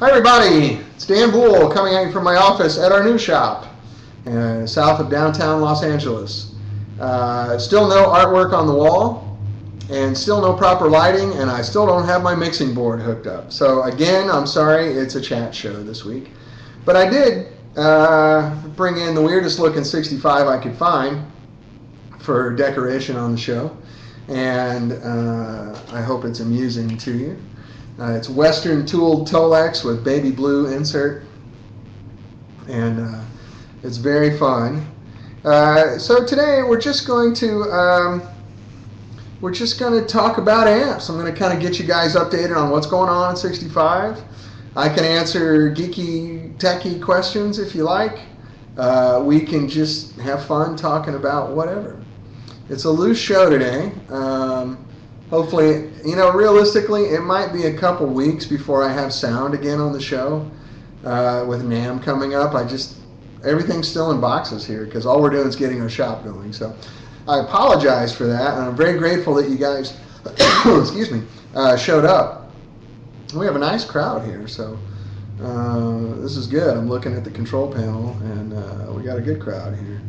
Hi, everybody. It's Dan Boul coming at you from my office at our new shop, uh, south of downtown Los Angeles. Uh, still no artwork on the wall, and still no proper lighting, and I still don't have my mixing board hooked up. So, again, I'm sorry, it's a chat show this week. But I did uh, bring in the weirdest looking 65 I could find for decoration on the show, and uh, I hope it's amusing to you. Uh, it's Western tooled Tolex with baby blue insert, and uh, it's very fun. Uh, so today we're just going to um, we're just going to talk about amps. I'm going to kind of get you guys updated on what's going on in 65. I can answer geeky, techie questions if you like. Uh, we can just have fun talking about whatever. It's a loose show today. Um, hopefully, you know, realistically, it might be a couple weeks before I have sound again on the show. Uh, with NAMM coming up, I just everything's still in boxes here because all we're doing is getting our shop going. So I apologize for that, and I'm very grateful that you guys, excuse me, uh, showed up. We have a nice crowd here, so uh, this is good. I'm looking at the control panel, and uh, we got a good crowd here.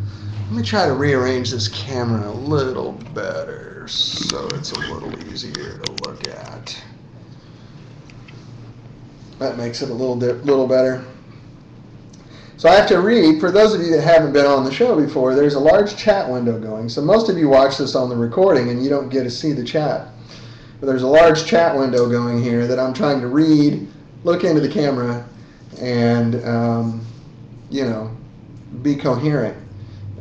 Let me try to rearrange this camera a little better so it's a little easier to look at. That makes it a little little better. So I have to read, for those of you that haven't been on the show before, there's a large chat window going. So most of you watch this on the recording and you don't get to see the chat. But there's a large chat window going here that I'm trying to read, look into the camera, and, um, you know, be coherent.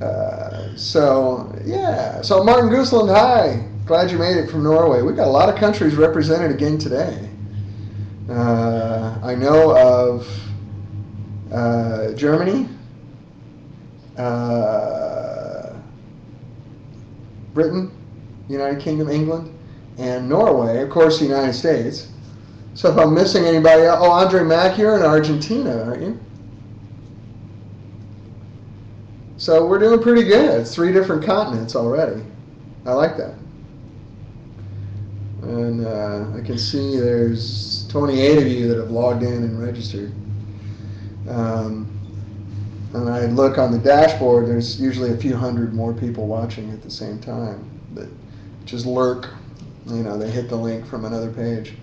Uh, so, yeah. So Martin Gooseland, hi. Glad you made it from Norway. We've got a lot of countries represented again today. Uh, I know of uh, Germany, uh, Britain, United Kingdom, England, and Norway, of course, the United States. So if I'm missing anybody, oh, Andre Mack, you're in Argentina, aren't you? So we're doing pretty good. Three different continents already. I like that. And uh, I can see there's 28 of you that have logged in and registered. Um, and I look on the dashboard, there's usually a few hundred more people watching at the same time that just lurk. You know, they hit the link from another page.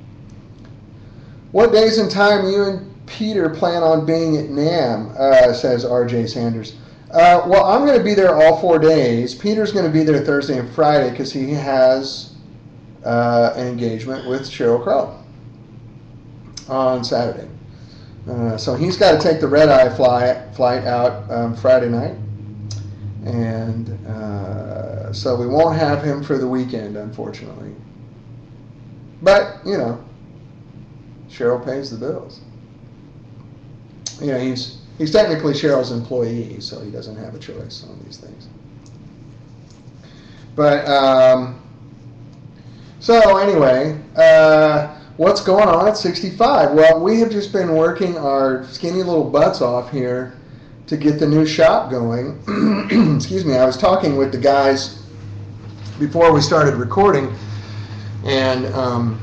What days and time you and Peter plan on being at NAMM? uh, says RJ Sanders. Uh, well, I'm going to be there all four days. Peter's going to be there Thursday and Friday because he has uh, an engagement with Sheryl Crow on Saturday. Uh, so he's got to take the red eye flight flight out um, Friday night, and uh, so we won't have him for the weekend, unfortunately. But you know, Sheryl pays the bills. You know, he's he's technically Sheryl's employee, so he doesn't have a choice on these things. But um, so anyway. Uh, what's going on at 65? Well, we have just been working our skinny little butts off here to get the new shop going. Excuse me, I was talking with the guys before we started recording and um,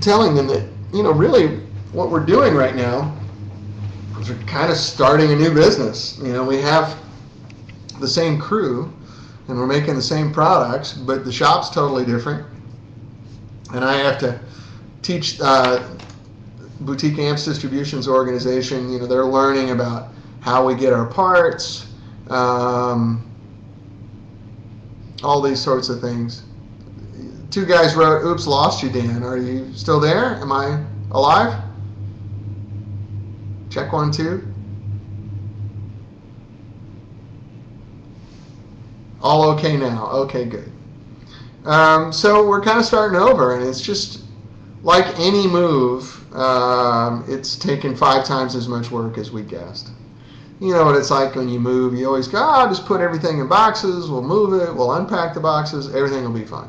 telling them that, you know, really what we're doing right now is we're kind of starting a new business. You know, we have the same crew and we're making the same products, but the shop's totally different. And I have to teach uh, boutique amps distributions organization. You know, they're learning about how we get our parts, um, all these sorts of things. Two guys wrote, "Oops, lost you, Dan. Are you still there? Am I alive?" Check one, two. All okay now. Okay, good. Um, so we're kind of starting over, and it's just like any move, um, it's taken five times as much work as we guessed. You know what it's like when you move. You always go, oh, just put everything in boxes. We'll move it. We'll unpack the boxes. Everything will be fine.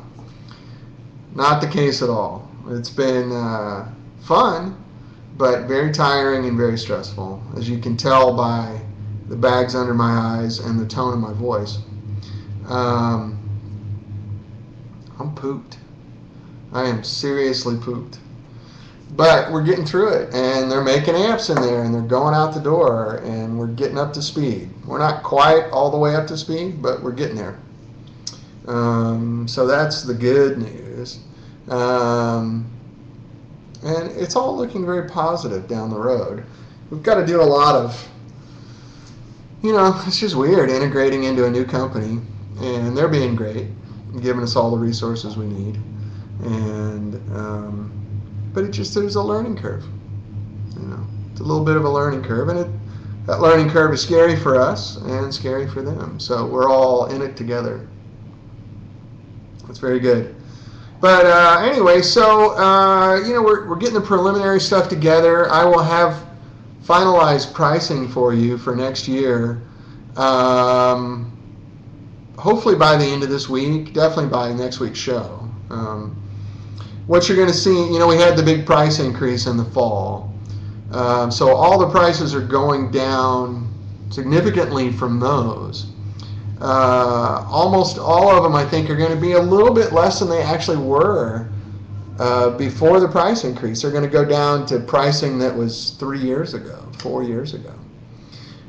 Not the case at all. It's been uh, fun, but very tiring and very stressful, as you can tell by the bags under my eyes and the tone of my voice. Um, I'm pooped. I am seriously pooped. but we're getting through it, and they're making amps in there, and they're going out the door, and we're getting up to speed. We're not quite all the way up to speed, but we're getting there. Um, so that's the good news. Um, and it's all looking very positive down the road. We've got to do a lot of, you know, it's just weird integrating into a new company, and they're being great, giving us all the resources we need, and um, but it just there's a learning curve. You know, it's a little bit of a learning curve, and it that learning curve is scary for us and scary for them. So we're all in it together. That's very good. But uh, anyway, so uh, you know we're, we're getting the preliminary stuff together. I will have finalized pricing for you for next year. Um, hopefully by the end of this week, definitely by next week's show. Um, what you're going to see, you know, we had the big price increase in the fall. Um, so all the prices are going down significantly from those. Uh, almost all of them, I think, are going to be a little bit less than they actually were uh, before the price increase. They're going to go down to pricing that was three years ago, four years ago.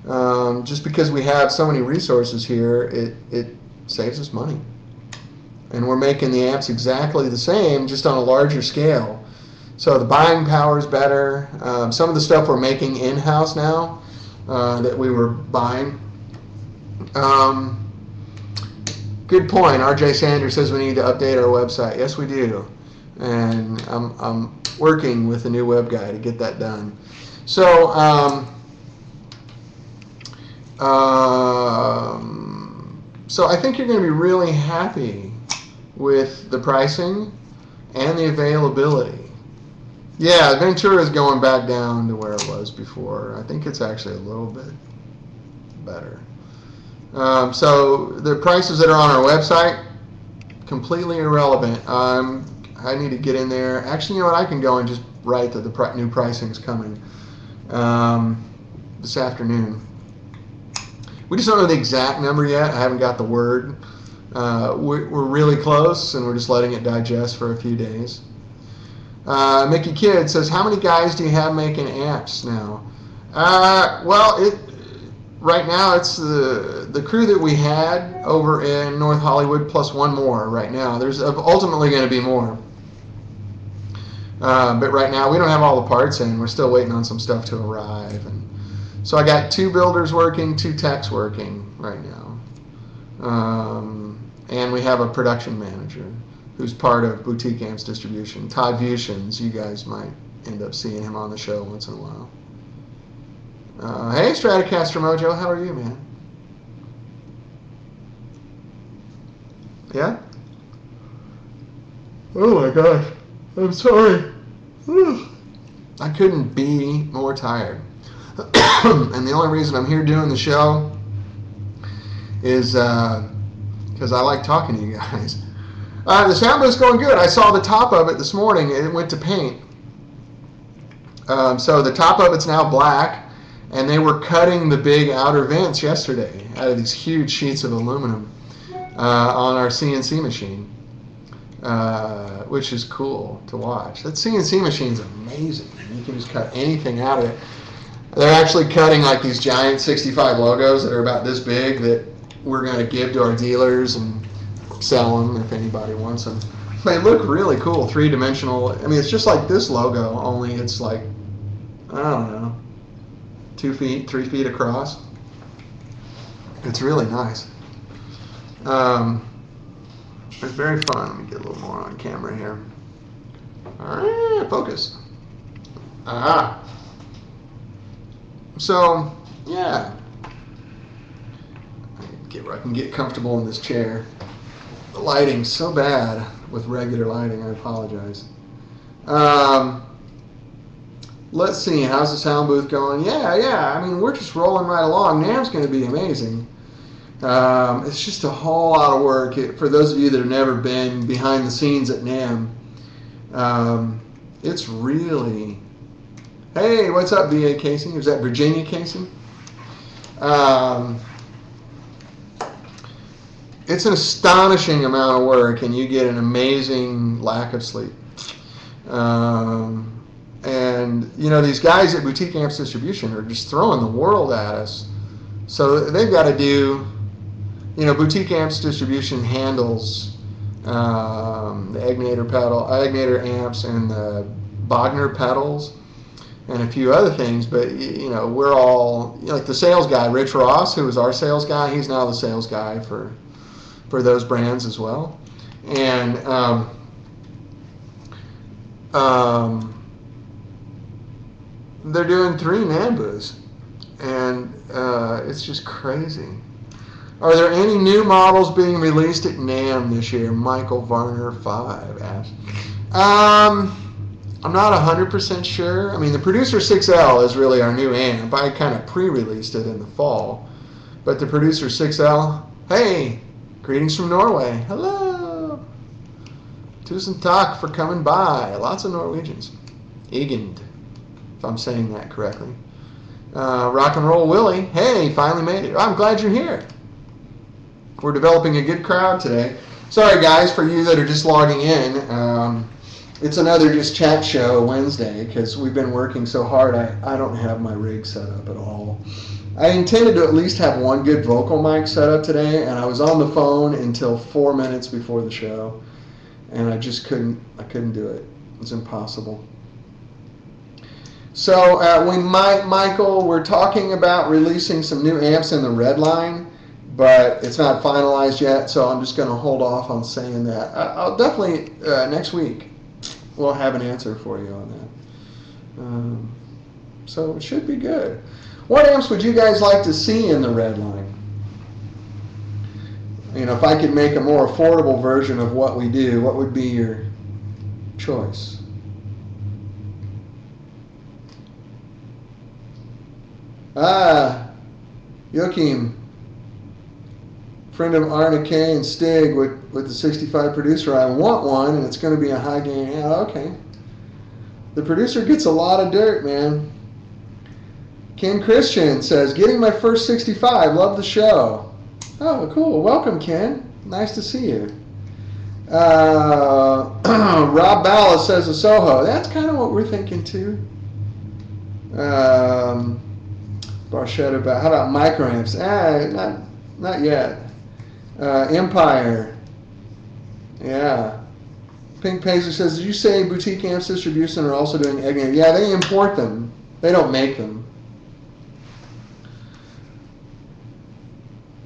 Um, just because we have so many resources here, it, it saves us money. And we're making the amps exactly the same, just on a larger scale. So the buying power is better. Um, some of the stuff we're making in-house now uh, that we were buying. Um, good point. RJ Sanders says we need to update our website. Yes, we do. And I'm, I'm working with a new web guy to get that done. So, um, um, so I think you're going to be really happy with the pricing and the availability. Yeah, Ventura is going back down to where it was before. I think it's actually a little bit better. Um, so the prices that are on our website, completely irrelevant. Um, I need to get in there. Actually, you know what? I can go and just write that the pr- new pricing is coming um, this afternoon. We just don't know the exact number yet. I haven't got the word. Uh, we're, we're, really close, and we're just letting it digest for a few days. Uh, Mickey Kidd says, "How many guys do you have making amps now?" Uh, well, it right now it's the the crew that we had over in North Hollywood plus one more right now. There's ultimately going to be more. Uh, but right now we don't have all the parts and We're still waiting on some stuff to arrive. And so I got two builders working, two techs working right now. Um, and we have a production manager who's part of Boutique Amps Distribution. Todd Vutions, you guys might end up seeing him on the show once in a while. Uh, hey, Stratocaster Mojo, how are you, man? Yeah? Oh my gosh, I'm sorry. I couldn't be more tired. and the only reason I'm here doing the show is because uh, I like talking to you guys. Uh, the sound booth's going good. I saw the top of it this morning. It went to paint. Um, so the top of it's now black, and they were cutting the big outer vents yesterday out of these huge sheets of aluminum uh, on our CNC machine, uh, which is cool to watch. That CNC machine is amazing. You can just cut anything out of it. They're actually cutting like these giant 65 logos that are about this big that we're going to give to our dealers and sell them if anybody wants them. They look really cool, three dimensional. I mean, it's just like this logo, only it's like, I don't know, two feet, three feet across. It's really nice. Um, it's very fun. Let me get a little more on camera here. All right, focus. Ah. So, yeah. Get where I can get comfortable in this chair. The lighting's so bad with regular lighting. I apologize. Um, let's see. How's the sound booth going? Yeah, yeah. I mean, we're just rolling right along. NAMM's going to be amazing. Um, it's just a whole lot of work. It, for those of you that have never been behind the scenes at NAM, um, it's really. Hey, what's up, VA Casey? Is that Virginia Casey? Um, it's an astonishing amount of work, and you get an amazing lack of sleep. Um, and you know these guys at Boutique Amps Distribution are just throwing the world at us. So they've got to do, you know, Boutique Amps Distribution handles um, the Egnater pedal, Egnater amps, and the Bogner pedals, and a few other things. But you know, we're all you know, like the sales guy, Rich Ross, who was our sales guy. He's now the sales guy for for those brands as well, and. Um, um, they're doing three Nambas, and uh, it's just crazy. Are there any new models being released at NAMM this year? Michael Varner five asks. Um, I'm not 100% sure. I mean, the Producer 6L is really our new amp. I kind of pre-released it in the fall, but the Producer 6L. Hey, greetings from Norway. Hello. Tusen tak for coming by. Lots of Norwegians. Igend if I'm saying that correctly. Uh, Rock and Roll Willie, hey, finally made it. I'm glad you're here. We're developing a good crowd today. Sorry, guys, for you that are just logging in. Um, it's another just chat show Wednesday because we've been working so hard. I, I don't have my rig set up at all. I intended to at least have one good vocal mic set up today, and I was on the phone until four minutes before the show, and I just couldn't. I couldn't do it. It's impossible. So uh, when my, Michael, we're talking about releasing some new amps in the red line, but it's not finalized yet. So I'm just going to hold off on saying that. I, will definitely uh, next week we'll have an answer for you on that. Um, so it should be good. What amps would you guys like to see in the red line? You know, if I could make a more affordable version of what we do, what would be your choice? Ah, Joachim, friend of Arne K and Stig with, with the 65 producer. I want one, and it's going to be a high gain. Yeah, okay. The producer gets a lot of dirt, man. Ken Christian says, getting my first 65. Love the show. Oh, cool. Welcome, Ken. Nice to see you. Uh, Rob Ballas says a Soho. That's kind of what we're thinking too. Um, Barchetta about how about microamps? Ah, not not yet. Uh, Empire. Yeah. Pink Paisley says, did you say boutique amps distribution are also doing egg amps? Yeah, they import them. They don't make them.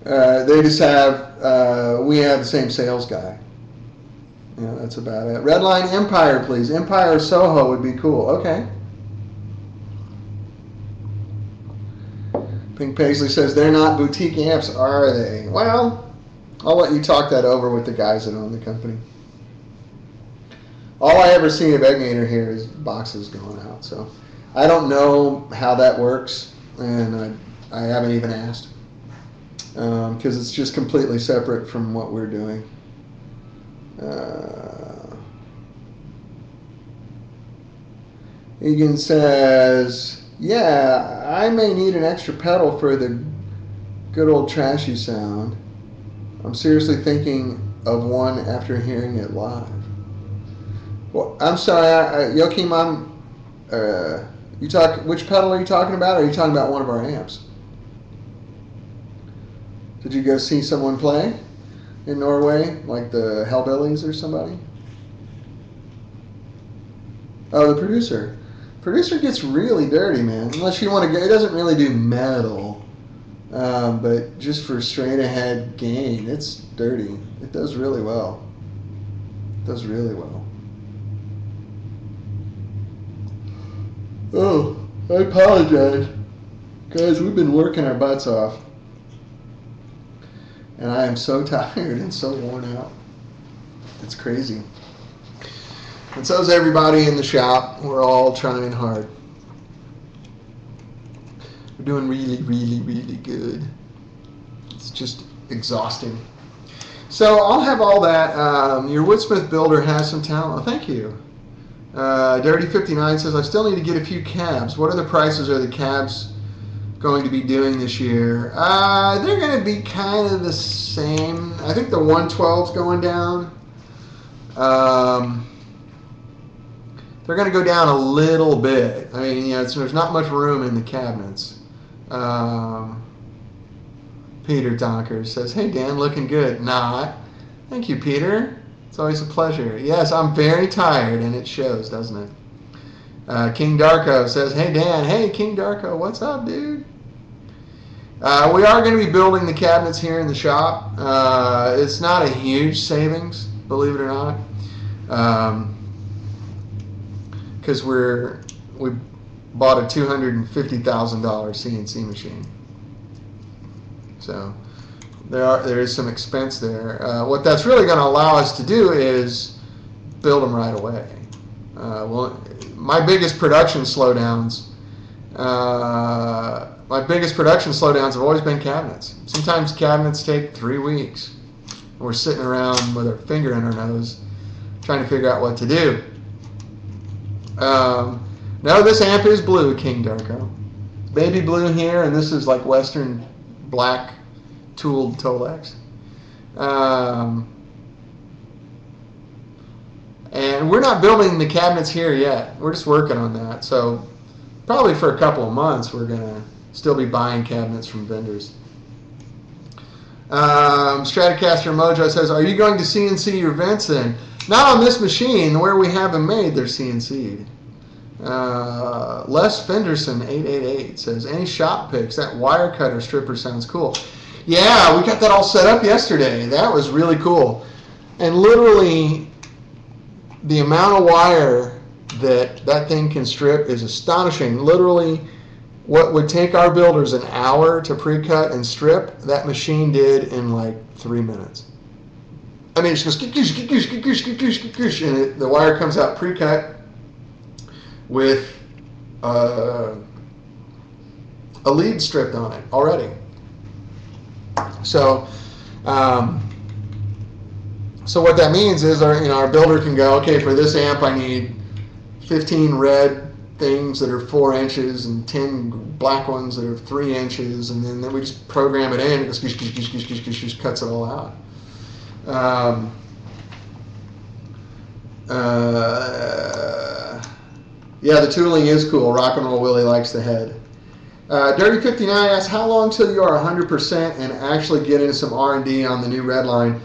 Uh, they just have, uh, we have the same sales guy. Yeah, that's about it. Redline Empire, please. Empire Soho would be cool. Okay. Pink Paisley says they're not boutique amps, are they? Well, I'll let you talk that over with the guys that own the company. All I ever see of Egnater here is boxes going out, so I don't know how that works, and I, I haven't even asked because um, it's just completely separate from what we're doing. Uh, Egan says yeah, I may need an extra pedal for the good old trashy sound. I'm seriously thinking of one after hearing it live. Well, I'm sorry, I, Joachim. I'm. Uh, you talk. Which pedal are you talking about? Are you talking about one of our amps? Did you go see someone play in Norway, like the Hellbillies or somebody? Oh, the producer. Producer gets really dirty, man. Unless you want to go, it doesn't really do metal, um, but just for straight ahead gain, it's dirty. It does really well. It does really well. Oh, I apologize. Guys, we've been working our butts off. And I am so tired and so worn out. It's crazy. And so is everybody in the shop. We're all trying hard. We're doing really, really, really good. It's just exhausting. So I'll have all that. Um, your Woodsmith builder has some talent. Thank you. Uh, Dirty59 says, I still need to get a few cabs. What are the prices of the cabs going to be doing this year? Uh, they're going to be kind of the same. I think the 112's going down. Um, they're going to go down a little bit. I mean, you know, there's not much room in the cabinets. Um, Peter Donker says, "Hey Dan, looking good." Not. Thank you, Peter. It's always a pleasure. Yes, I'm very tired, and it shows, doesn't it? Uh, King Darko says, "Hey Dan, hey King Darko, what's up, dude?" Uh, we are going to be building the cabinets here in the shop. Uh, it's not a huge savings, believe it or not, because we're we bought a two hundred and fifty thousand dollar CNC machine. So there are there is some expense there. Uh, what that's really going to allow us to do is build them right away. Uh, well, my biggest production slowdowns, uh, my biggest production slowdowns have always been cabinets. Sometimes cabinets take three weeks. We're sitting around with our finger in our nose, trying to figure out what to do. Um, no, this amp is blue, King Darko. Baby blue here, and this is like Western black tooled Tolex. Um, and we're not building the cabinets here yet. We're just working on that. So probably for a couple of months, we're going to still be buying cabinets from vendors. Um, Stratocaster Mojo says, are you going to CNC your vents then? Not on this machine. Where we have them made, they're CNC'd. Uh, Les Fenderson 888 says, any shop picks? That wire cutter stripper sounds cool. Yeah, we got that all set up yesterday. That was really cool. And literally, the amount of wire that that thing can strip is astonishing. Literally, what would take our builders an hour to pre-cut and strip, that machine did in like three minutes. I mean, it just goes, and it, the wire comes out pre-cut with uh, a lead stripped on it already. So, um, so what that means is our, you know, our builder can go, okay, for this amp I need 15 red things that are four inches and 10 black ones that are three inches, and then, then we just program it in, it just cuts it all out. Um, uh, yeah, the tooling is cool. Rock and Roll Willie likes the head. Uh, Dirty 59 asks, how long till you are 100% and actually get into some R&D on the new red line?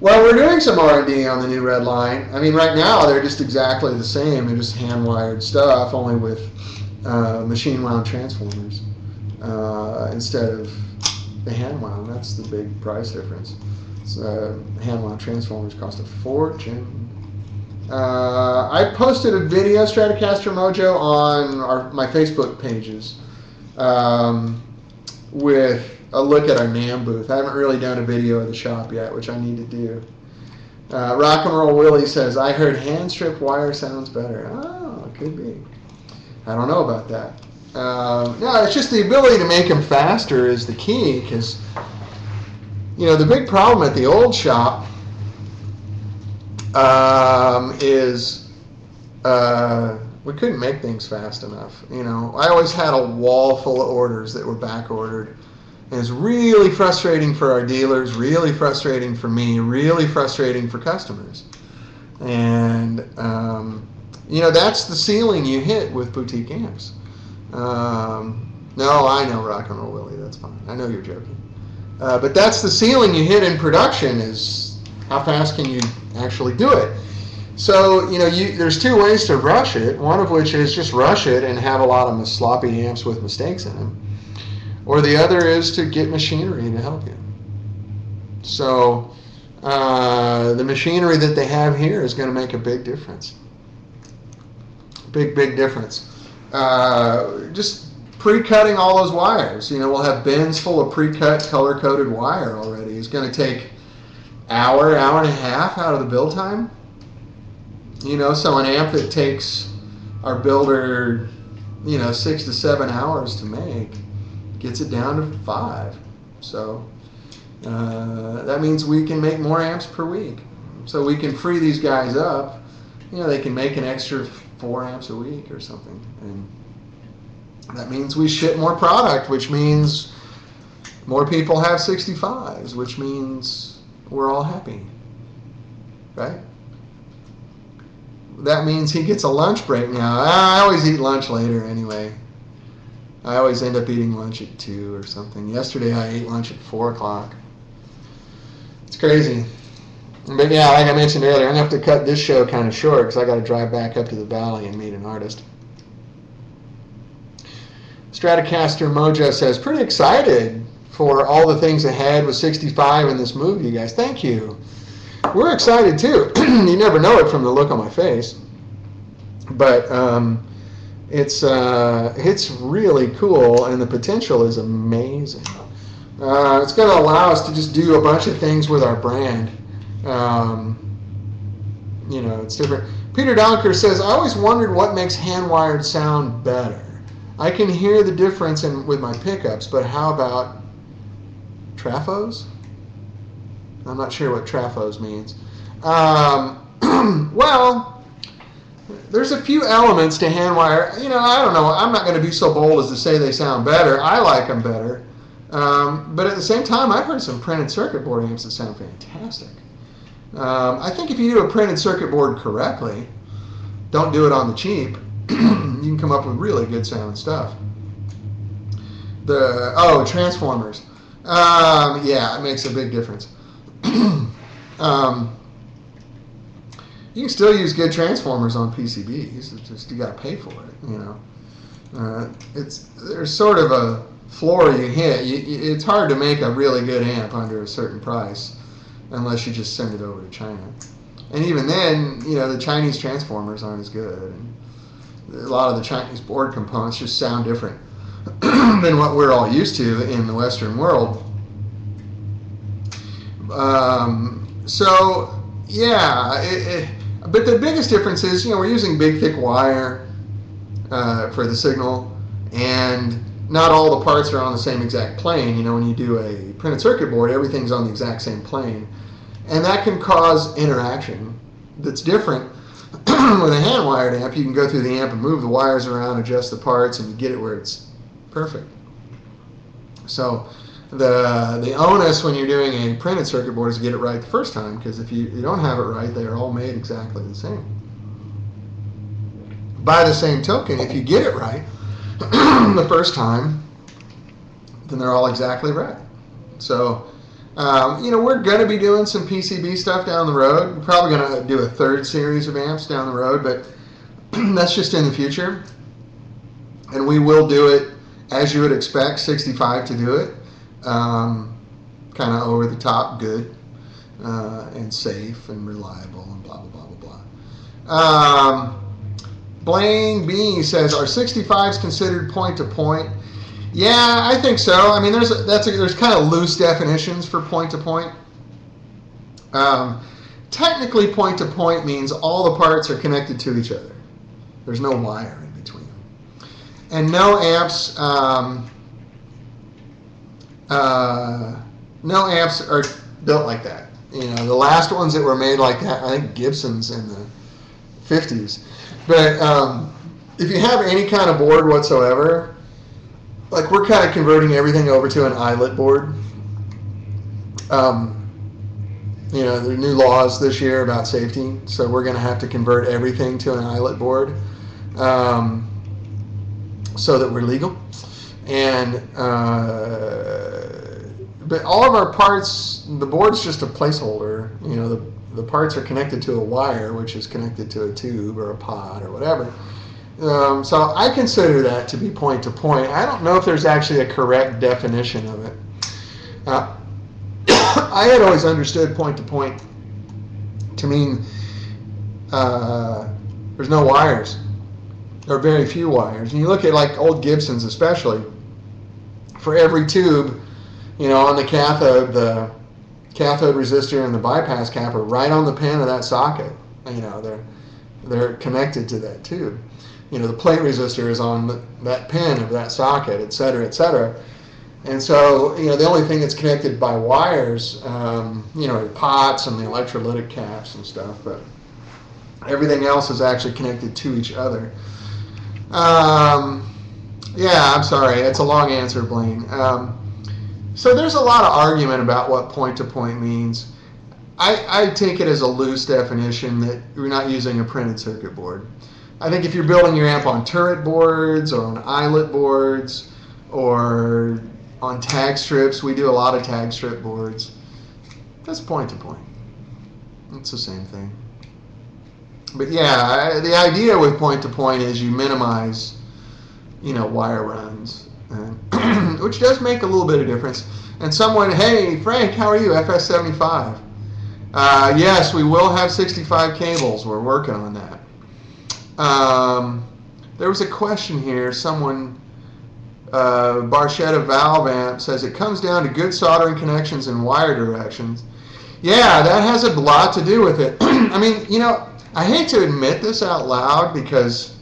Well, we're doing some R&D on the new red line. I mean, right now they're just exactly the same. They're just hand-wired stuff, only with uh, machine-wound transformers uh, instead of the hand-wound. That's the big price difference. So, hand-wound transformers cost a fortune. Uh, I posted a video, Stratocaster Mojo, on our, my Facebook pages um, with a look at our NAMM booth. I haven't really done a video of the shop yet, which I need to do. Uh, Rock and Roll Willie says, I heard hand strip wire sounds better. Oh, could be. I don't know about that. Um, no, it's just the ability to make them faster is the key because, you know, the big problem at the old shop um, is uh, we couldn't make things fast enough. You know, I always had a wall full of orders that were back ordered and it's really frustrating for our dealers, really frustrating for me, really frustrating for customers. And, um, you know, that's the ceiling you hit with boutique amps. Um, no, I know Rock and Roll Willie, that's fine. I know you're joking. Uh, but that's the ceiling you hit in production is how fast can you actually do it? So, you know, you, there's two ways to rush it, one of which is just rush it and have a lot of sloppy amps with mistakes in them or the other is to get machinery to help you. So uh, the machinery that they have here is going to make a big difference. Big, big difference. Uh, just pre-cutting all those wires. You know, we'll have bins full of pre-cut, color-coded wire already. It's going to take hour, hour and a half out of the build time. You know, so an amp that takes our builder, you know, six to seven hours to make gets it down to five. So uh, that means we can make more amps per week. So we can free these guys up. You know, they can make an extra four amps a week or something. And that means we ship more product, which means more people have 65s, which means we're all happy. Right? that means he gets a lunch break now. I always eat lunch later anyway. I always end up eating lunch at 2 or something. Yesterday I ate lunch at 4 o'clock. It's crazy. But yeah, like I mentioned earlier, I'm going to have to cut this show kind of short because I got to drive back up to the valley and meet an artist. Stratocaster Mojo says, pretty excited for all the things ahead with 65 in this movie, you guys. Thank you. We're excited too. you never know it from the look on my face. But um, it's, uh, it's really cool, and the potential is amazing. Uh, it's going to allow us to just do a bunch of things with our brand. Um, you know, it's different. Peter Donker says, I always wondered what makes hand wired sound better. I can hear the difference in, with my pickups, but how about trafos? I'm not sure what trafos means. Um, well, there's a few elements to hand wire. You know, I don't know. I'm not going to be so bold as to say they sound better. I like them better. Um, but at the same time, I've heard some printed circuit board amps that sound fantastic. Um, I think if you do a printed circuit board correctly, don't do it on the cheap, you can come up with really good sound stuff. The oh transformers, um, yeah, it makes a big difference. um, you can still use good transformers on PCBs. It's just you got to pay for it. You know, uh, it's there's sort of a floor you hit. You, it's hard to make a really good amp under a certain price unless you just send it over to China. And even then, you know, the Chinese transformers aren't as good. And a lot of the Chinese board components just sound different than what we're all used to in the Western world. Um, so, yeah, it, it, but the biggest difference is, you know, we're using big, thick wire uh, for the signal, and not all the parts are on the same exact plane. You know, when you do a printed circuit board, everything's on the exact same plane. And that can cause interaction that's different. With a hand wired amp, you can go through the amp and move the wires around, adjust the parts, and you get it where it's perfect. So the the onus when you're doing a printed circuit board is to get it right the first time, because if you, you don't have it right, they are all made exactly the same. By the same token, if you get it right the first time, then they're all exactly right. So um, you know, we're going to be doing some PCB stuff down the road. We're probably going to do a third series of amps down the road, but that's just in the future. And we will do it as you would expect 65 to do it. Um, kind of over the top, good, uh, and safe and reliable, and blah, blah, blah, blah, blah. Um, Blaine B says, Are 65s considered point to point? Yeah, I think so. I mean, there's a, that's a, there's kind of loose definitions for point to point. Um, technically, point to point means all the parts are connected to each other. There's no wire in between. And no amps, um, uh, no amps are built like that. You know, the last ones that were made like that, I think Gibson's in the 50s. But um, if you have any kind of board whatsoever, like we're kind of converting everything over to an eyelet board. Um, you know, there are new laws this year about safety, so we're going to have to convert everything to an eyelet board um, so that we're legal. And uh, but all of our parts, the board's just a placeholder. You know, the the parts are connected to a wire, which is connected to a tube or a pod or whatever. Um, so I consider that to be point to point. I don't know if there's actually a correct definition of it. Uh, I had always understood point to point to mean uh, there's no wires or very few wires. And you look at like old Gibsons, especially for every tube, you know, on the cathode, the cathode resistor and the bypass cap are right on the pin of that socket. You know, they're they're connected to that tube you know, the plate resistor is on the, that pin of that socket, et cetera, et cetera. And so, you know, the only thing that's connected by wires, um, you know, pots and the electrolytic caps and stuff, but everything else is actually connected to each other. Um, yeah, I'm sorry, it's a long answer, Blaine. Um, so there's a lot of argument about what point to point means. I, I take it as a loose definition that we're not using a printed circuit board. I think if you're building your amp on turret boards or on eyelet boards or on tag strips, we do a lot of tag strip boards. That's point to point. It's the same thing. But yeah, I, the idea with point to point is you minimize, you know, wire runs, and, which does make a little bit of difference. And someone, hey Frank, how are you? FS75. Uh, yes, we will have 65 cables. We're working on that. Um, there was a question here. Someone, uh, Barchetta Valve Amp says it comes down to good soldering connections and wire directions. Yeah, that has a lot to do with it. I mean, you know, I hate to admit this out loud because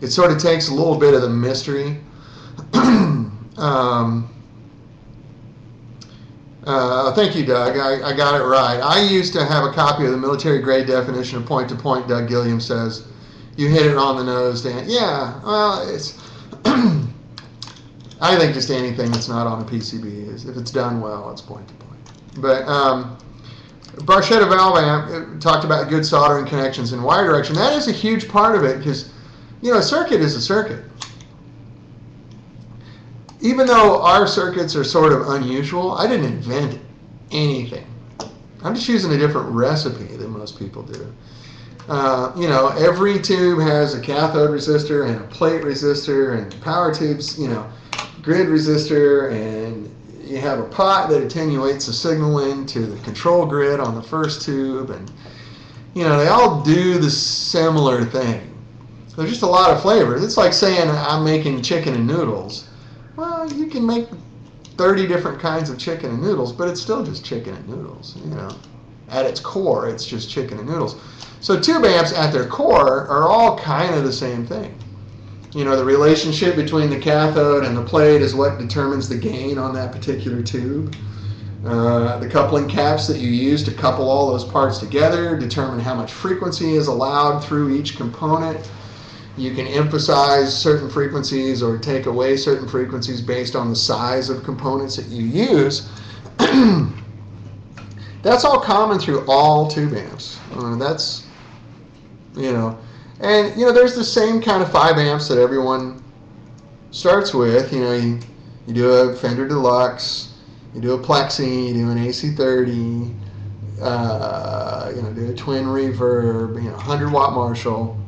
it sort of takes a little bit of the mystery. um, uh, thank you, Doug. I, I, got it right. I used to have a copy of the military grade definition of point to point. Doug Gilliam says, "You hit it on the nose, Dan." Yeah. Well, it's. I think just anything that's not on a PCB is, if it's done well, it's point to point. But um, Barchetta valve amp talked about good soldering connections and wire direction. That is a huge part of it because, you know, a circuit is a circuit even though our circuits are sort of unusual, I didn't invent anything. I'm just using a different recipe than most people do. Uh, you know, every tube has a cathode resistor and a plate resistor and power tubes, you know, grid resistor, and you have a pot that attenuates the signal into the control grid on the first tube, and you know, they all do the similar thing. There's just a lot of flavors. It's like saying I'm making chicken and noodles well, you can make 30 different kinds of chicken and noodles, but it's still just chicken and noodles, you know. At its core, it's just chicken and noodles. So tube amps at their core are all kind of the same thing. You know, the relationship between the cathode and the plate is what determines the gain on that particular tube. Uh, the coupling caps that you use to couple all those parts together determine how much frequency is allowed through each component you can emphasize certain frequencies or take away certain frequencies based on the size of components that you use. that's all common through all tube amps. Uh, that's, you know, and you know, there's the same kind of five amps that everyone starts with. You know, you, you do a Fender Deluxe, you do a Plexi, you do an AC30, uh, you know, do a twin reverb, you know, 100 watt Marshall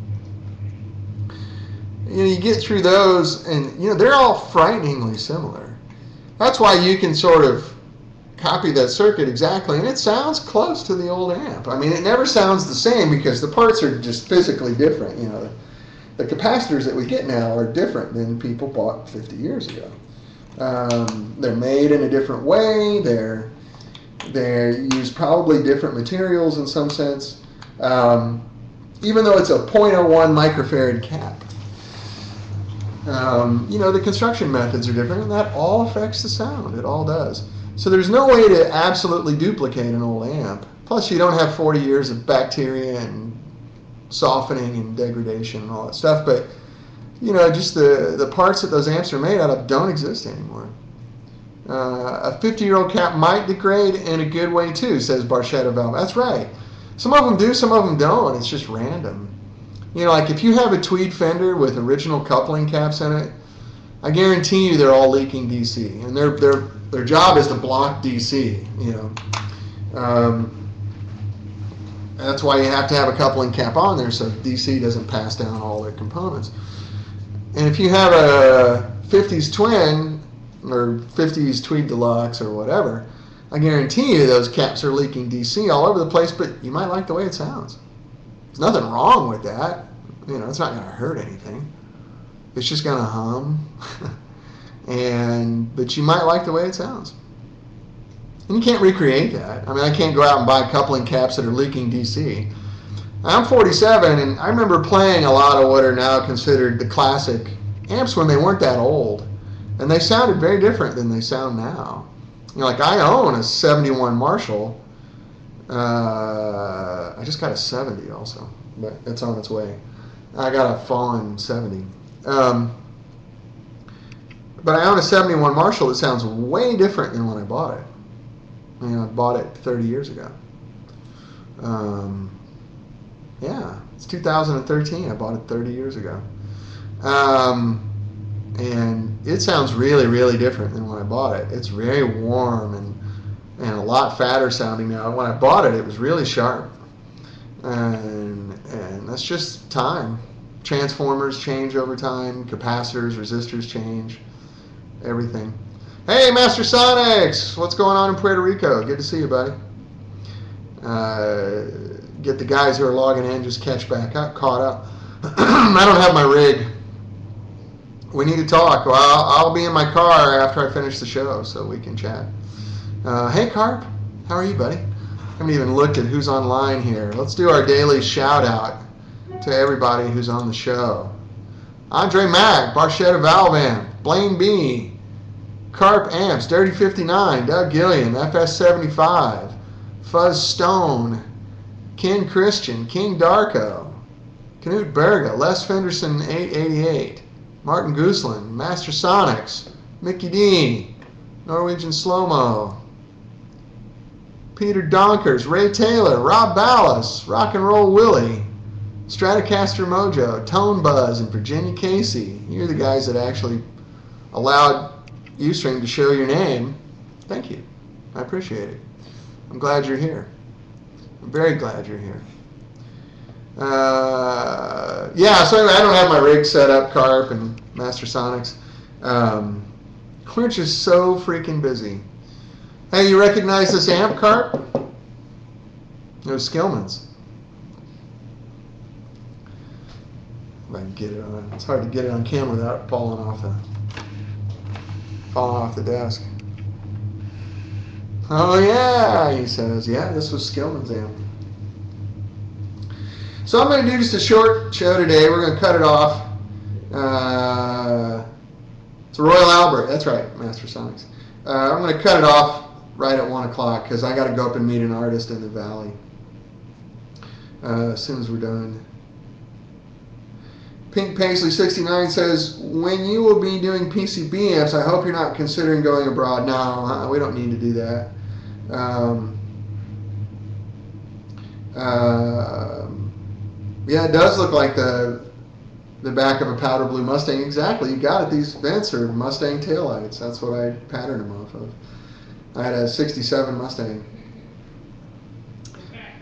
you know, you get through those, and you know they're all frighteningly similar. That's why you can sort of copy that circuit exactly, and it sounds close to the old amp. I mean, it never sounds the same because the parts are just physically different. You know, the capacitors that we get now are different than people bought 50 years ago. Um, they're made in a different way. They're they use probably different materials in some sense. Um, even though it's a 0.01 microfarad cap. Um, you know, the construction methods are different, and that all affects the sound. It all does. So there's no way to absolutely duplicate an old amp. Plus, you don't have 40 years of bacteria and softening and degradation and all that stuff. But you know, just the the parts that those amps are made out of don't exist anymore. Uh, a 50 year old cap might degrade in a good way too, says Barchetta Valve. That's right. Some of them do, some of them don't. It's just random. You know, like if you have a tweed fender with original coupling caps in it, I guarantee you they're all leaking DC, and their their their job is to block DC. You know, um, that's why you have to have a coupling cap on there so DC doesn't pass down all their components. And if you have a 50s twin or 50s tweed deluxe or whatever, I guarantee you those caps are leaking DC all over the place, but you might like the way it sounds. There's nothing wrong with that. You know, it's not going to hurt anything. It's just going to hum. and but you might like the way it sounds. And you can't recreate that. I mean, I can't go out and buy coupling caps that are leaking DC. I'm 47, and I remember playing a lot of what are now considered the classic amps when they weren't that old, and they sounded very different than they sound now. You know, like I own a 71 Marshall uh, I just got a 70 also, but it's on its way. I got a fallen 70. Um, but I own a 71 Marshall that sounds way different than when I bought it. You know, I bought it 30 years ago. Um, yeah, it's 2013. I bought it 30 years ago. Um, and it sounds really, really different than when I bought it. It's very warm and and a lot fatter sounding now. When I bought it, it was really sharp, and and that's just time. Transformers change over time. Capacitors, resistors change. Everything. Hey, Master Sonics, what's going on in Puerto Rico? Good to see you, buddy. Uh, get the guys who are logging in just catch back up, caught up. I don't have my rig. We need to talk. Well, I'll, I'll be in my car after I finish the show, so we can chat. Uh, hey, Carp, how are you, buddy? I haven't even looked at who's online here. Let's do our daily shout out to everybody who's on the show. Andre Mack, Barchetta Valvan, Blaine B, Carp Amps, Dirty 59, Doug Gillian, FS75, Fuzz Stone, Ken Christian, King Darko, Knut Berga, Les Fenderson 888, Martin Gooseland, Master Sonics, Mickey D, Norwegian Slow Mo, Peter Donkers, Ray Taylor, Rob Ballas, Rock and Roll Willie, Stratocaster Mojo, Tone Buzz, and Virginia Casey. You're the guys that actually allowed Ustream to show your name. Thank you. I appreciate it. I'm glad you're here. I'm very glad you're here. Uh, yeah, so anyway, I don't have my rig set up, Carp and Master Sonics. Um, we're just so freaking busy. Hey, you recognize this amp, Carp? It was Skillman's. If I can get it on, it's hard to get it on camera without falling off the falling off the desk. Oh yeah, he says. Yeah, this was Skillman's amp. So I'm going to do just a short show today. We're going to cut it off. Uh, it's Royal Albert. That's right, Master Sonics. Uh, I'm going to cut it off right at 1 o'clock because I got to go up and meet an artist in the valley uh, as soon as we're done. Pink Paisley 69 says, when you will be doing PCB amps, I hope you're not considering going abroad. No, uh, we don't need to do that. Um, uh, yeah, it does look like the the back of a powder blue Mustang. Exactly, you got it. These vents are Mustang taillights. That's what I patterned them off of. I had a 67 Mustang.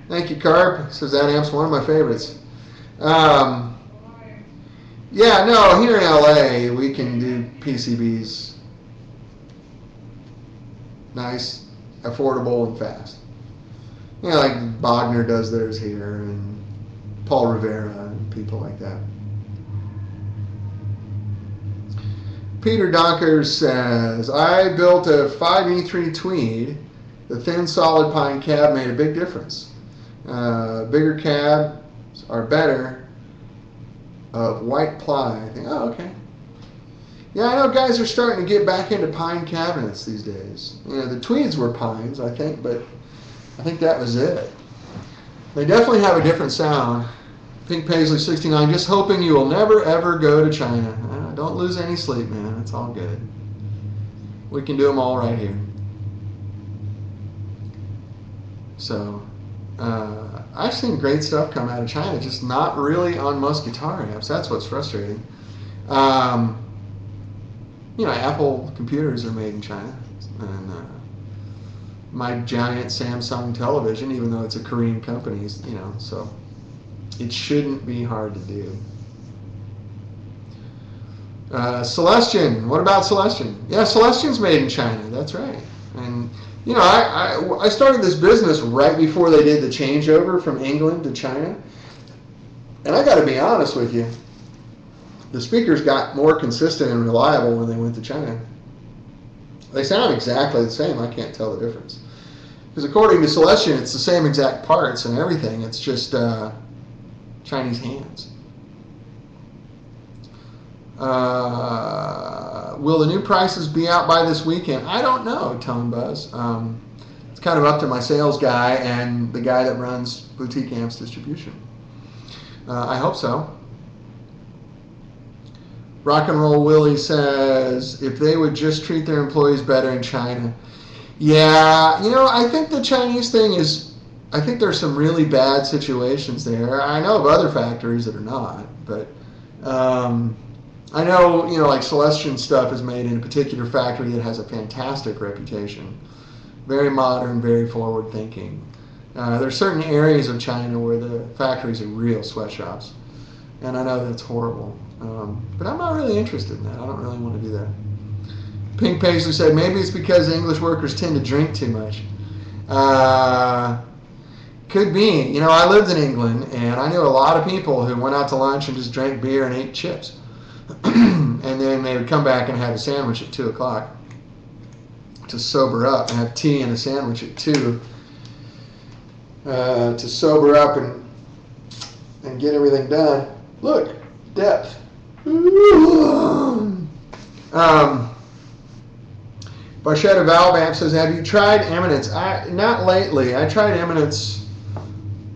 Thank you, Carp. Says that amp's one of my favorites. Um, yeah, no, here in LA, we can do PCBs nice, affordable, and fast. You know, like Bogner does theirs here, and Paul Rivera and people like that. Peter Donker says, I built a 5E3 Tweed. The thin, solid pine cab made a big difference. Uh, bigger cabs are better of white ply. I think, oh, okay. Yeah, I know guys are starting to get back into pine cabinets these days. You know, the Tweeds were pines, I think, but I think that was it. They definitely have a different sound. Pink Paisley 69, just hoping you will never ever go to China. Don't lose any sleep, man. It's all good. We can do them all right here. So, uh, I've seen great stuff come out of China, just not really on most guitar amps. That's what's frustrating. Um, you know, Apple computers are made in China, and uh, my giant Samsung television, even though it's a Korean company, you know, so it shouldn't be hard to do. Uh, Celestion, what about Celestion? Yeah, Celestion's made in China. That's right. And you know, I, I, I started this business right before they did the changeover from England to China. And I got to be honest with you, the speakers got more consistent and reliable when they went to China. They sound exactly the same. I can't tell the difference. Because according to Celestion, it's the same exact parts and everything. It's just uh, Chinese hands. Uh, will the new prices be out by this weekend? I don't know, Tone Buzz. Um, it's kind of up to my sales guy and the guy that runs Boutique Amps Distribution. Uh, I hope so. Rock and Roll Willie says if they would just treat their employees better in China. Yeah, you know, I think the Chinese thing is, I think there's some really bad situations there. I know of other factories that are not, but um, I know, you know, like Celestion stuff is made in a particular factory that has a fantastic reputation. Very modern, very forward thinking. Uh, are certain areas of China where the factories are real sweatshops, and I know that's horrible. Um, but I'm not really interested in that. I don't really want to do that. Pink Paisley said maybe it's because English workers tend to drink too much. Uh, could be. You know, I lived in England and I knew a lot of people who went out to lunch and just drank beer and ate chips. and then they would come back and have a sandwich at 2 o'clock to sober up and have tea and a sandwich at 2 uh, to sober up and, and get everything done. Look, depth. Um, Barchetta Valvamp says, "Have you tried Eminence? I not lately. I tried Eminence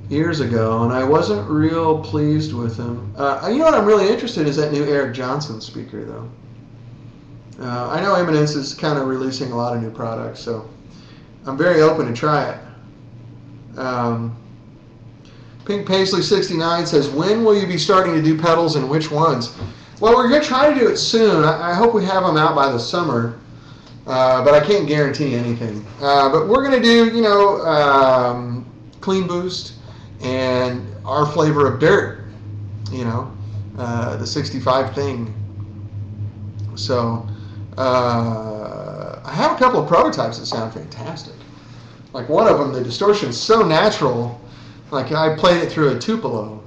years ago, and I wasn't real pleased with them. Uh, you know what I'm really interested in is that new Eric Johnson speaker, though. Uh, I know Eminence is kind of releasing a lot of new products, so I'm very open to try it. Um, Pink Paisley 69 says, when will you be starting to do pedals and which ones? Well, we're going to try to do it soon. I, I hope we have them out by the summer. Uh, but I can't guarantee anything. Uh, but we're going to do, you know, um, Clean Boost and our flavor of dirt, you know, uh, the 65 thing. So uh, I have a couple of prototypes that sound fantastic. Like one of them, the distortion's so natural. Like I played it through a Tupelo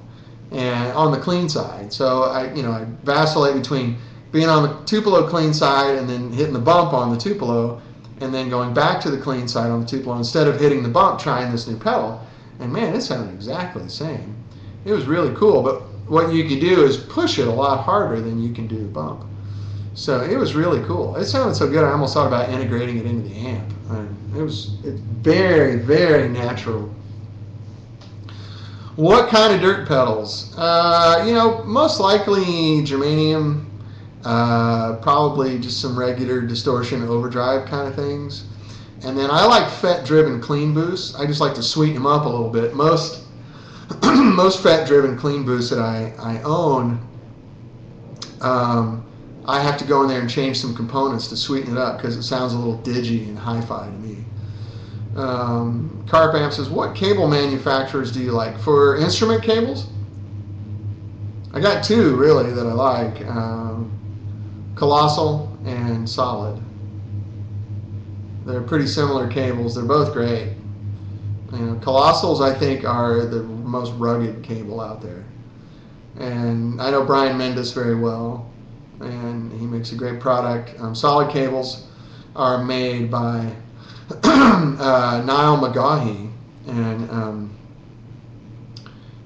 and on the clean side. So I, you know, I vacillate between being on the Tupelo clean side and then hitting the bump on the Tupelo and then going back to the clean side on the Tupelo instead of hitting the bump trying this new pedal. And man, it sounded exactly the same. It was really cool, but what you could do is push it a lot harder than you can do the bump. So it was really cool. It sounded so good, I almost thought about integrating it into the amp. And it was it's very, very natural. What kind of dirt pedals? Uh, you know, most likely germanium, uh, probably just some regular distortion overdrive kind of things. And then I like FET-driven clean boosts. I just like to sweeten them up a little bit. Most most FET driven clean boosts that I, I own, um, I have to go in there and change some components to sweeten it up because it sounds a little digi and hi-fi to me. Um, Carp Amp says, what cable manufacturers do you like? For instrument cables? I got two really that I like. Um, Colossal and Solid. They're pretty similar cables. They're both great. You know, Colossals, I think, are the most rugged cable out there. And I know Brian Mendes very well, and he makes a great product. Um, solid cables are made by uh, Niall McGaughey and um,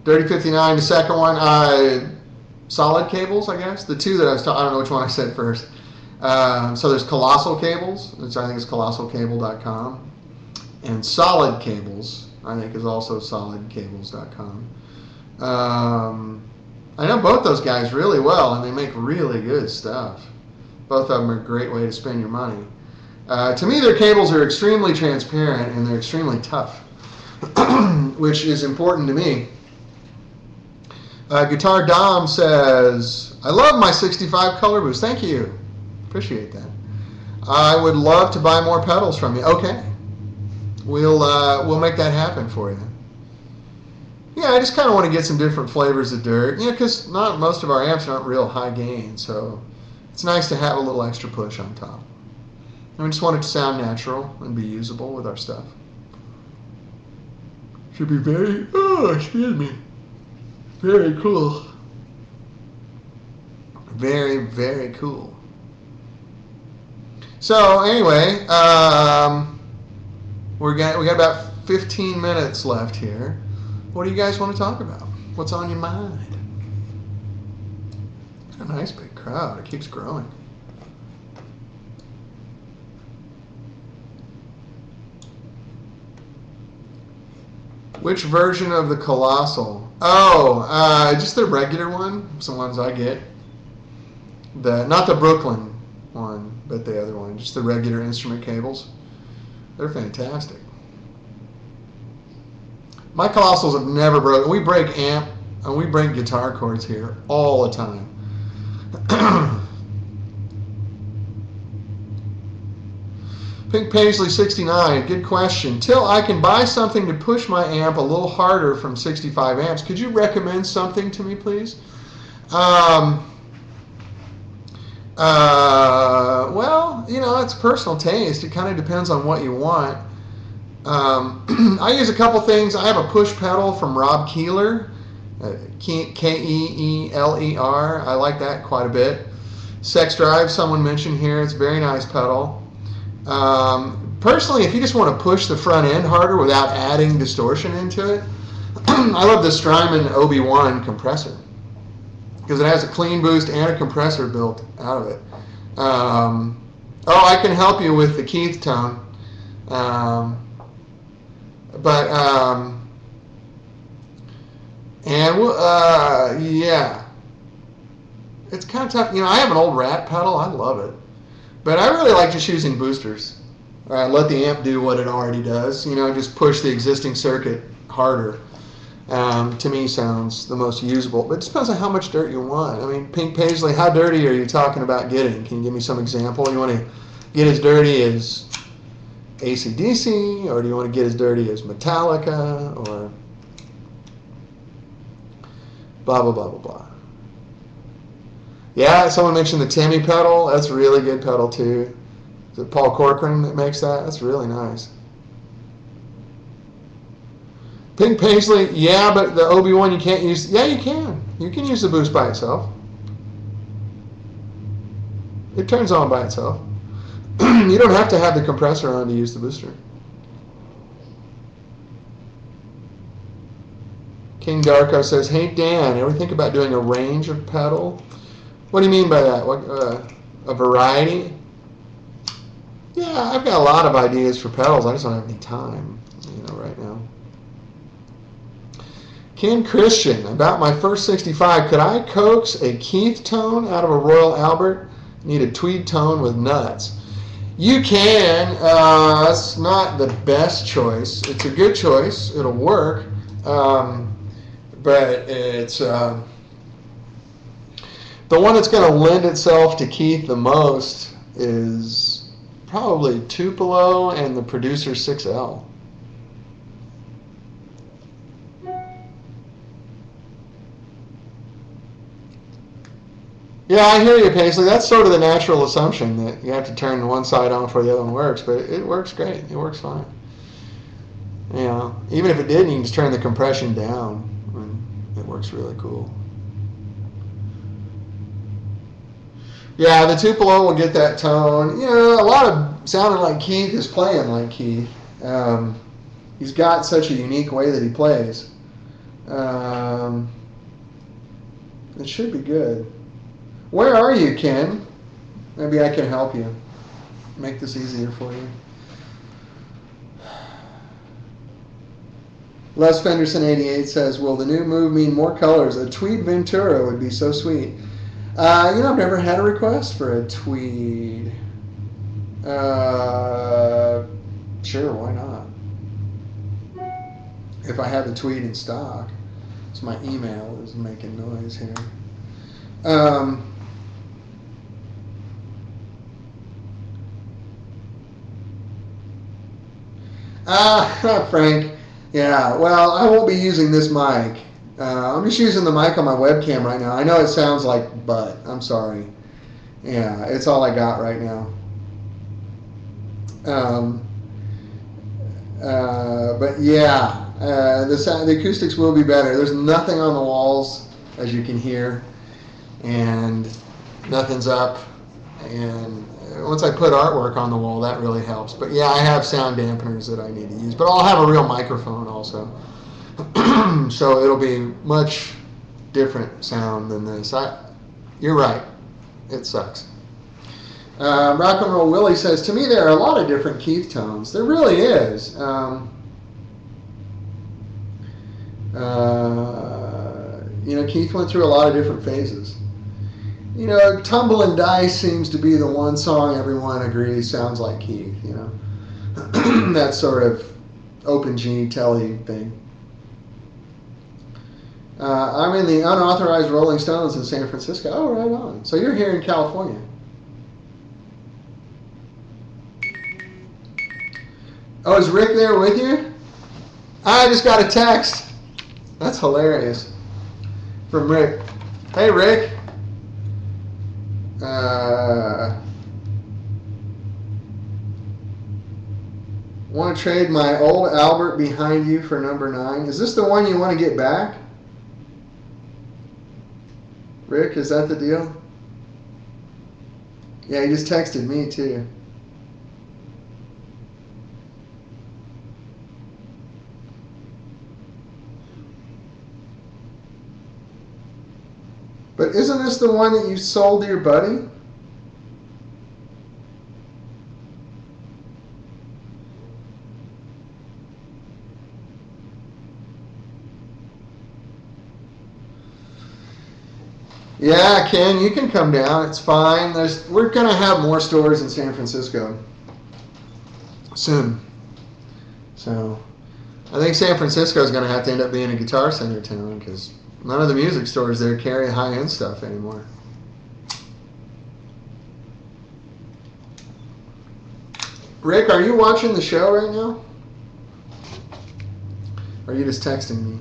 Dirty 59, the second one. Uh, solid cables, I guess. The two that I was talking, I don't know which one I said first. Um, so there's colossal cables, which I think is colossalcable.com, and solid cables, I think is also solidcables.com. Um, I know both those guys really well, and they make really good stuff. Both of them are a great way to spend your money. Uh, to me, their cables are extremely transparent and they're extremely tough, which is important to me. Uh, Guitar Dom says, I love my 65 color boost. Thank you. Appreciate that. I would love to buy more pedals from you. Okay. We'll, uh, we'll make that happen for you. Yeah, I just kind of want to get some different flavors of dirt. You know, because not most of our amps aren't real high gain, so it's nice to have a little extra push on top. And we just want it to sound natural and be usable with our stuff. Should be very, oh, excuse me, very cool. Very, very cool. So anyway, um, we're got, we got about 15 minutes left here. What do you guys want to talk about? What's on your mind? It's a nice big crowd. It keeps growing. Which version of the Colossal? Oh, uh, just the regular one. Some ones I get. The not the Brooklyn one, but the other one. Just the regular instrument cables. They're fantastic. My colossals have never broken. We break amp and we break guitar chords here all the time. Pink Paisley 69, good question. Till I can buy something to push my amp a little harder from 65 amps, could you recommend something to me, please? Um, uh, well, you know, it's personal taste. It kind of depends on what you want. Um, I use a couple things. I have a push pedal from Rob Keeler, uh, K E E L E R. I like that quite a bit. Sex Drive, someone mentioned here. It's a very nice pedal. Um, personally, if you just want to push the front end harder without adding distortion into it, I love the Strymon OB1 compressor because it has a clean boost and a compressor built out of it. Um, oh, I can help you with the Keith tone. Um, but, um, and, uh, yeah. It's kind of tough. You know, I have an old rat pedal. I love it. But I really like just using boosters. Uh, let the amp do what it already does. You know, just push the existing circuit harder. Um, to me, sounds the most usable. But it depends on how much dirt you want. I mean, Pink Paisley, how dirty are you talking about getting? Can you give me some example? You want to get as dirty as ACDC, or do you want to get as dirty as Metallica, or blah, blah, blah, blah, blah. Yeah, someone mentioned the Timmy pedal. That's a really good pedal too. Is it Paul Cochrane that makes that? That's really nice. Pink Paisley, yeah, but the OB1 you can't use. Yeah, you can. You can use the boost by itself. It turns on by itself. you don't have to have the compressor on to use the booster. King Darko says, "Hey Dan, ever think about doing a range of pedal?" What do you mean by that? What uh, a variety? Yeah, I've got a lot of ideas for pedals. I just don't have any time, you know, right now. Ken Christian, about my first 65, could I coax a Keith tone out of a Royal Albert? Need a tweed tone with nuts. You can. Uh, that's not the best choice. It's a good choice. It'll work. Um, but it's. Uh, the one that's going to lend itself to Keith the most is probably Tupelo and the Producer 6L. Yeah, I hear you, Paisley. That's sort of the natural assumption that you have to turn one side on before the other one works, but it works great. It works fine. You know, even if it didn't, you can just turn the compression down, and it works really cool. Yeah, the Tupelo will get that tone. You know, a lot of sounding like Keith is playing like Keith. Um, he's got such a unique way that he plays. Um, it should be good. Where are you, Ken? Maybe I can help you. Make this easier for you. Les Fenderson 88 says, Will the new move mean more colors? A tweed Ventura would be so sweet. Uh, you know, I've never had a request for a tweed. Uh, sure, why not? If I had the tweed in stock. So my email is making noise here. Um, Ah, Frank. Yeah, well, I won't be using this mic. Uh, I'm just using the mic on my webcam right now. I know it sounds like butt. I'm sorry. Yeah, it's all I got right now. Um, uh, but yeah, uh, the sound, the acoustics will be better. There's nothing on the walls, as you can hear, and nothing's up. And once I put artwork on the wall, that really helps. But yeah, I have sound dampeners that I need to use. But I'll have a real microphone also. so it'll be much different sound than this. I, you're right. It sucks. Uh, Rock and Roll Willie says, to me there are a lot of different Keith tones. There really is. Um, uh, you know, Keith went through a lot of different phases. You know, Tumbling Dice seems to be the one song everyone agrees sounds like Keith, you know. that sort of open G telly thing. Uh, I'm in the unauthorized Rolling Stones in San Francisco. Oh, right on. So you're here in California. Oh, is Rick there with you? I just got a text. That's hilarious. From Rick. Hey, Rick. Uh, want to trade my old Albert behind you for number nine? Is this the one you want to get back? Rick, is that the deal? Yeah, he just texted me too. But isn't this the one that you sold to your buddy? Yeah, Ken, you can come down. It's fine. There's, we're going to have more stores in San Francisco soon. So I think San Francisco is going to have to end up being a guitar center town because none of the music stores there carry high end stuff anymore. Rick, are you watching the show right now? Or are you just texting me?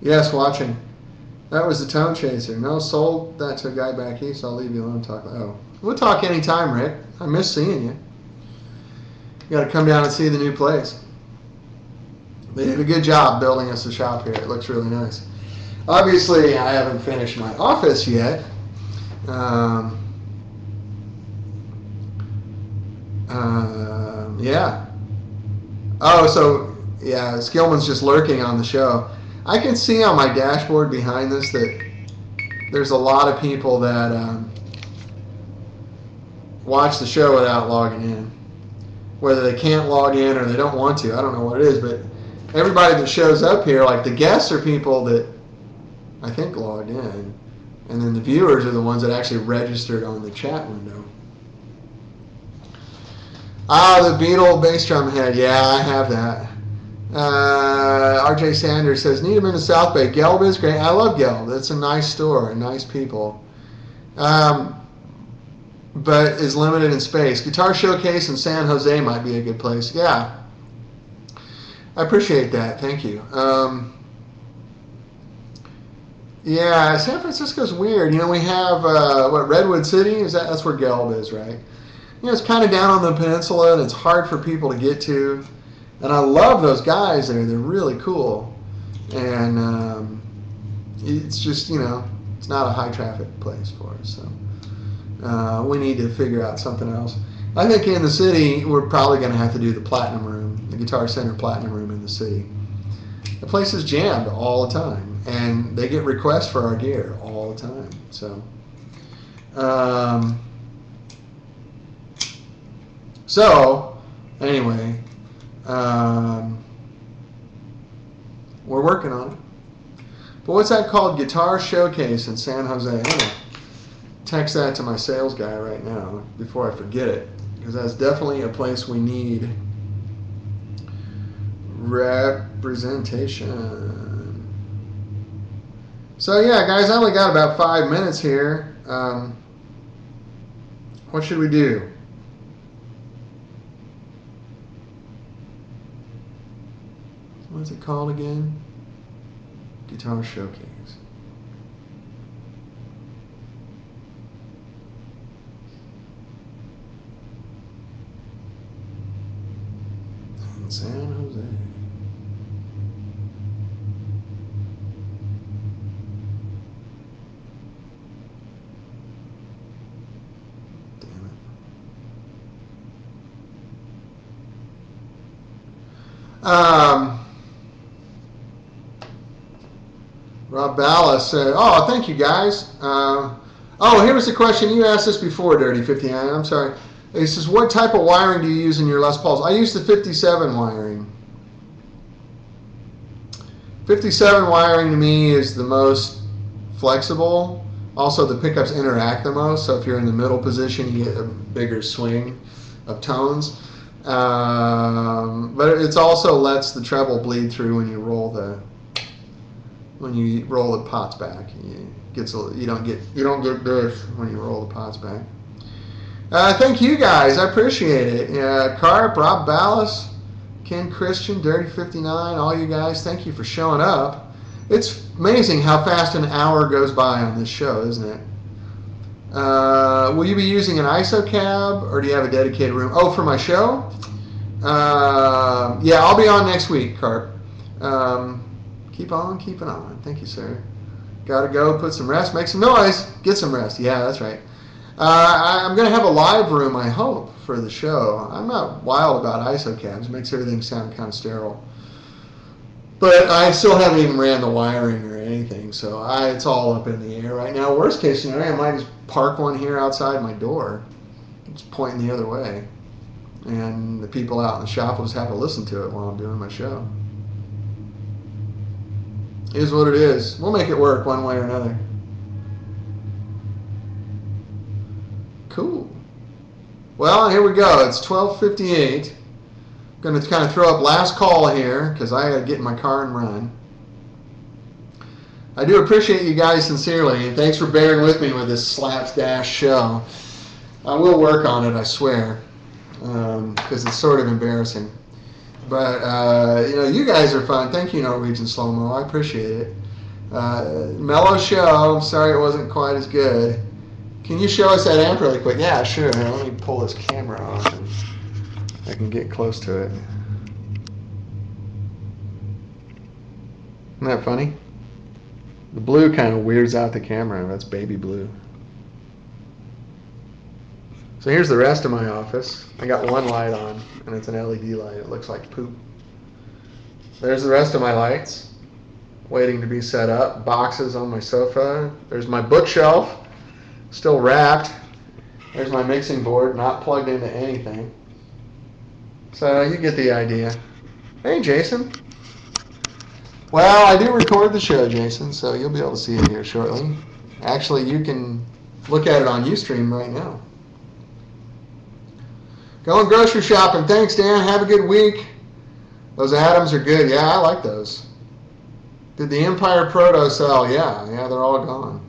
Yes, watching. That was the Tone Chaser. No, sold that to a guy back east. I'll leave you alone. Talk. Oh, we'll talk anytime, Rick. I miss seeing you. You got to come down and see the new place. They did a good job building us a shop here. It looks really nice. Obviously, I haven't finished my office yet. Um, uh, yeah. Oh, so yeah, Skillman's just lurking on the show. I can see on my dashboard behind this that there's a lot of people that um, watch the show without logging in. Whether they can't log in or they don't want to, I don't know what it is, but everybody that shows up here, like the guests are people that I think logged in, and then the viewers are the ones that actually registered on the chat window. Ah, the Beatle bass drum head. Yeah, I have that. Uh, RJ Sanders says, need him in the South Bay. Gelb is great. I love Gelb. It's a nice store and nice people. Um, but is limited in space. Guitar Showcase in San Jose might be a good place. Yeah. I appreciate that. Thank you. Um, yeah, San Francisco's weird. You know, we have, uh, what, Redwood City? Is that, that's where Gelb is, right? You know, it's kind of down on the peninsula and it's hard for people to get to and I love those guys there. They're really cool, and um, it's just you know it's not a high traffic place for us. So uh, we need to figure out something else. I think in the city we're probably going to have to do the platinum room, the Guitar Center platinum room in the city. The place is jammed all the time, and they get requests for our gear all the time. So. Um, so, anyway, um, we're working on it. But what's that called? Guitar Showcase in San Jose. I'm gonna text that to my sales guy right now before I forget it, because that's definitely a place we need representation. So yeah, guys, I only got about five minutes here. Um, what should we do? What's it called again? Guitar Showcase. In San Jose. Damn it. Um, Ballas said, "Oh, thank you guys." Uh, oh, here was the question you asked this before, Dirty Fifty Nine. I'm sorry. He says, what type of wiring do you use in your Les Pauls? I use the 57 wiring. 57 wiring to me is the most flexible. Also, the pickups interact the most. So if you're in the middle position, you get a bigger swing of tones. Um, but it also lets the treble bleed through when you roll the when you roll the pots back. You gets a, you don't get you don't get this when you roll the pots back. Uh, thank you guys, I appreciate it. Uh, Carp, Rob Ballas, Ken Christian, Dirty 59, all you guys, thank you for showing up. It's amazing how fast an hour goes by on this show, isn't it? Uh, will you be using an ISO cab or do you have a dedicated room? Oh, for my show? Uh, yeah, I'll be on next week, Carp. Um, keep on keeping on. Thank you, sir. Gotta go, put some rest, make some noise, get some rest. Yeah, that's right. Uh, I'm going to have a live room, I hope, for the show. I'm not wild about ISO cabs. It makes everything sound kind of sterile. But I still haven't even ran the wiring or anything, so I, it's all up in the air right now. Worst case scenario, I might just park one here outside my door, just pointing the other way, and the people out in the shop will just have to listen to it while I'm doing my show. Is what it is. We'll make it work one way or another. Cool. Well, here we go. It's 12:58. I'm Going to kind of throw up last call here because I got to get in my car and run. I do appreciate you guys sincerely, and thanks for bearing with me with this slapdash show. I will work on it, I swear, because um, it's sort of embarrassing. But uh, you know, you guys are fun. Thank you, Norwegian Slow Mo. I appreciate it. Uh, mellow show. I'm sorry it wasn't quite as good. Can you show us that amp really quick? Yeah, sure. Let me pull this camera off and I can get close to it. Isn't that funny? The blue kind of weirds out the camera. That's baby blue. So here's the rest of my office. I got one light on, and it's an LED light. It looks like poop. There's the rest of my lights, waiting to be set up. Boxes on my sofa. There's my bookshelf still wrapped. There's my mixing board, not plugged into anything. So you get the idea. Hey, Jason. Well, I do record the show, Jason, so you'll be able to see it here shortly. Actually, you can look at it on Ustream right now. Going grocery shopping. Thanks, Dan. Have a good week. Those atoms are good. Yeah, I like those. Did the Empire Proto sell? Yeah, yeah, they're all gone.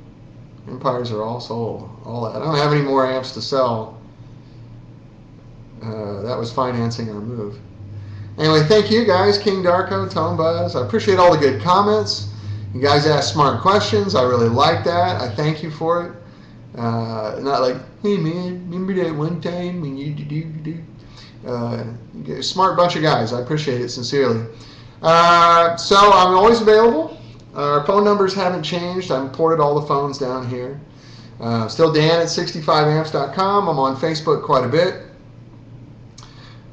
Empires are all sold. All that. I don't have any more amps to sell. Uh, that was financing our move. Anyway, thank you guys, King Darko, Tone Buzz. I appreciate all the good comments. You guys ask smart questions. I really like that. I thank you for it. Uh, not like, hey man, remember that one time when you do do do. Smart bunch of guys. I appreciate it sincerely. Uh, so I'm always available. Our phone numbers haven't changed. I've ported all the phones down here. Uh, still Dan at 65amps.com. I'm on Facebook quite a bit.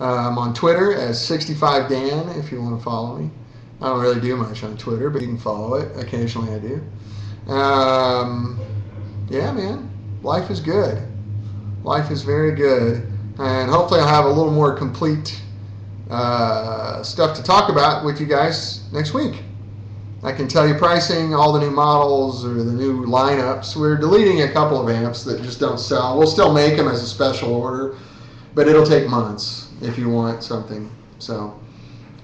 Uh, I'm on Twitter as 65Dan if you want to follow me. I don't really do much on Twitter, but you can follow it. Occasionally I do. Um, yeah, man. Life is good. Life is very good. And hopefully I'll have a little more complete uh, stuff to talk about with you guys next week. I can tell you pricing, all the new models or the new lineups. We're deleting a couple of amps that just don't sell. We'll still make them as a special order, but it'll take months if you want something. So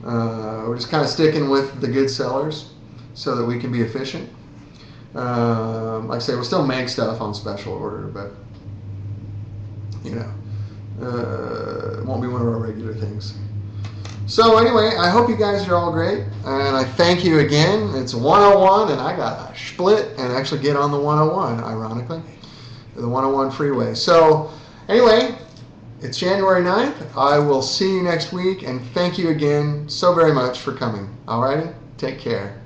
uh, we're just kind of sticking with the good sellers so that we can be efficient. Um, like I say, we'll still make stuff on special order, but you know, uh, it won't be one of our regular things. So anyway, I hope you guys are all great, and I thank you again. It's 101, and I got a split and actually get on the 101, ironically, the 101 freeway. So anyway, it's January 9th. I will see you next week, and thank you again so very much for coming. All righty? Take care.